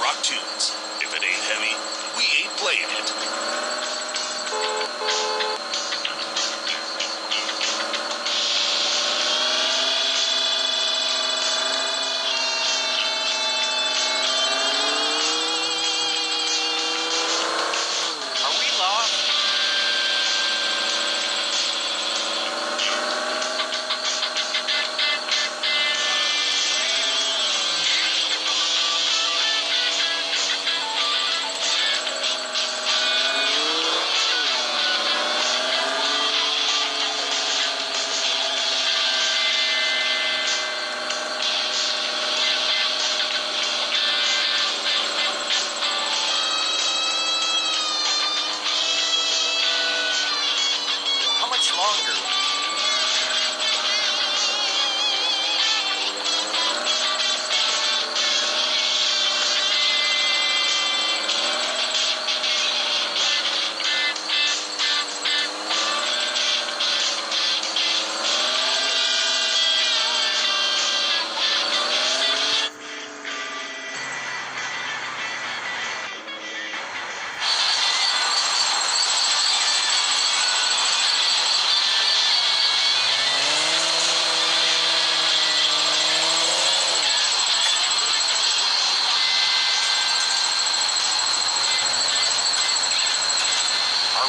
rock tunes.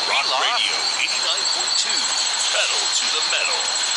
Rock Radio 89.2, pedal to the metal.